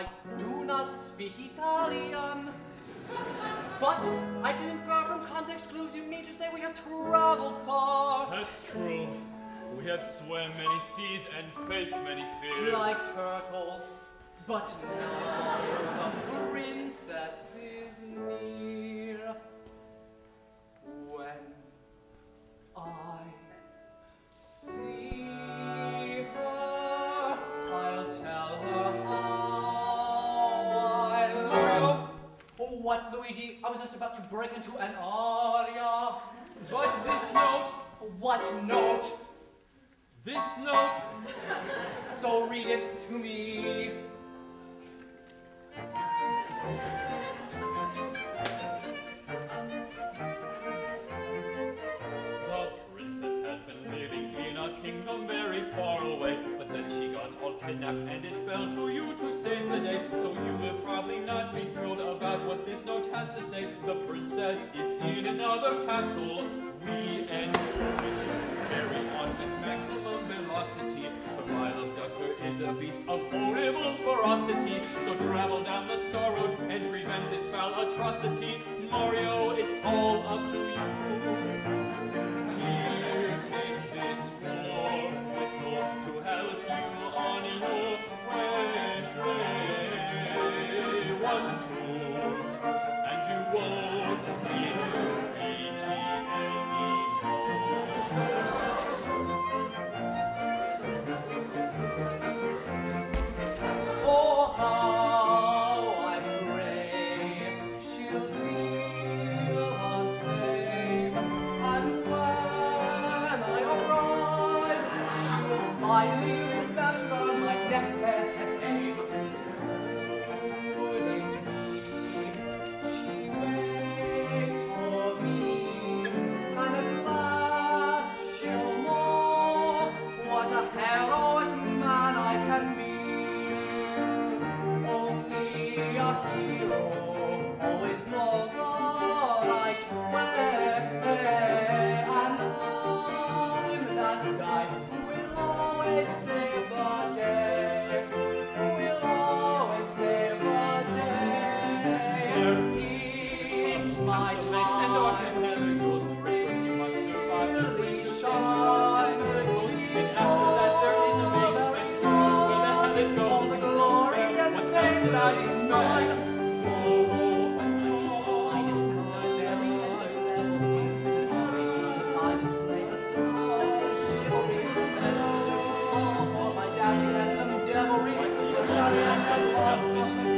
I do not speak Italian. But I can infer from context clues you mean to say we have traveled far. That's true. We have swam many seas and faced many fears. Like turtles. But now the princess is near. What, Luigi? I was just about to break into an aria. But this note, what note? This note. So read it to me. This note has to say. The princess is in another castle. We encourage you to carry on with maximum velocity. The vile doctor is a beast of horrible ferocity. So travel down the star road and prevent this foul atrocity. Mario, it's all up to you. Will Deus.